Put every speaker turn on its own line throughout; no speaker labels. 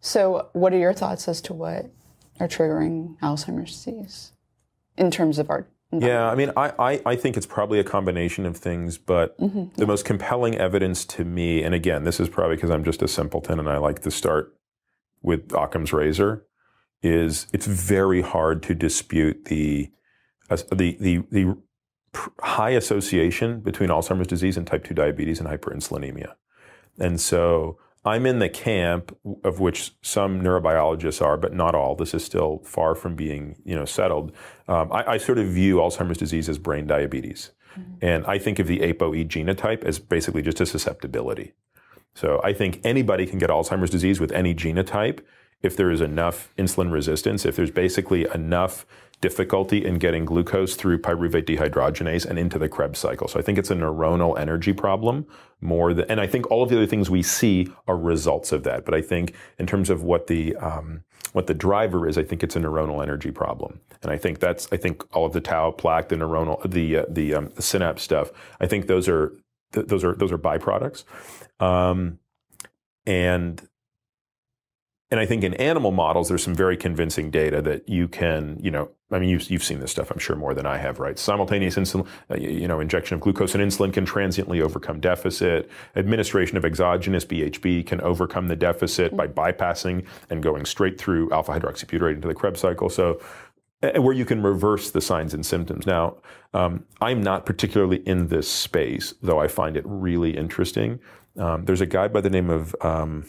So, what are your thoughts as to what are triggering Alzheimer's disease in terms of our
yeah, I mean, I, I, I, think it's probably a combination of things, but mm-hmm. the most compelling evidence to me, and again, this is probably because I'm just a simpleton and I like to start with Occam's razor, is it's very hard to dispute the uh, the the, the high association between Alzheimer's disease and type 2 diabetes and hyperinsulinemia. And so I'm in the camp of which some neurobiologists are, but not all. This is still far from being, you know, settled. Um, I, I, sort of view Alzheimer's disease as brain diabetes, mm-hmm. and I think of the ApoE genotype as basically just a susceptibility. So I think anybody can get Alzheimer's disease with any genotype if there is enough insulin resistance, if there's basically enough difficulty in getting glucose through pyruvate dehydrogenase and into the Krebs cycle. So I think it's a neuronal energy problem more than, and I think all of the other things we see are results of that. But I think in terms of what the um, what the driver is, I think it's a neuronal energy problem. And I think that's I think all of the tau plaque, the neuronal, the uh, the, um, the synapse stuff. I think those are th- those are those are byproducts. Um, and and I think in animal models, there's some very convincing data that you can, you know, I mean, you've, you've seen this stuff, I'm sure, more than I have, right? Simultaneous insulin, uh, you know, injection of glucose and insulin can transiently overcome deficit. Administration of exogenous BHB can overcome the deficit by bypassing and going straight through alpha hydroxybutyrate into the Krebs cycle. So, where you can reverse the signs and symptoms. Now, um, I'm not particularly in this space, though I find it really interesting. Um, there's a guy by the name of, um,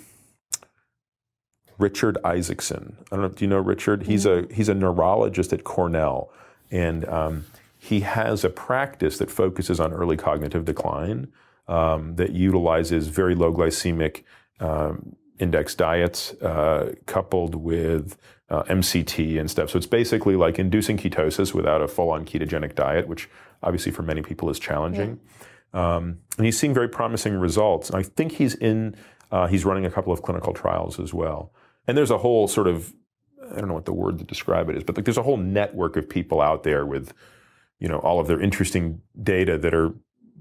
Richard Isaacson. I don't know. Do you know Richard? He's mm-hmm. a he's a neurologist at Cornell, and um, he has a practice that focuses on early cognitive decline um, that utilizes very low glycemic um, index diets uh, coupled with uh, MCT and stuff. So it's basically like inducing ketosis without a full-on ketogenic diet, which obviously for many people is challenging. Yeah. Um, and he's seeing very promising results. And I think he's in. Uh, he's running a couple of clinical trials as well. And there's a whole sort of, I don't know what the word to describe it is, but like there's a whole network of people out there with, you know, all of their interesting data that are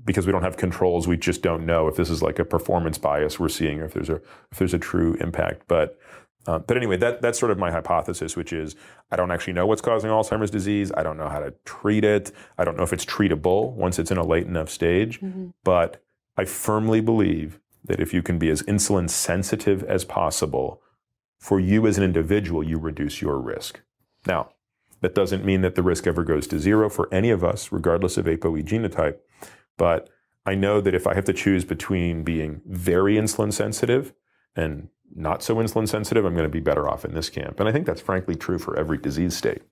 because we don't have controls, we just don't know if this is like a performance bias we're seeing, or if there's a if there's a true impact. But uh, but anyway, that that's sort of my hypothesis, which is I don't actually know what's causing Alzheimer's disease. I don't know how to treat it. I don't know if it's treatable once it's in a late enough stage. Mm-hmm. But I firmly believe that if you can be as insulin sensitive as possible, for you as an individual, you reduce your risk. Now, that doesn't mean that the risk ever goes to zero for any of us, regardless of ApoE genotype. But I know that if I have to choose between being very insulin sensitive and not so insulin sensitive, I'm going to be better off in this camp. And I think that's frankly true for every disease state.